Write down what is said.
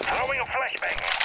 Throwing a flashbang.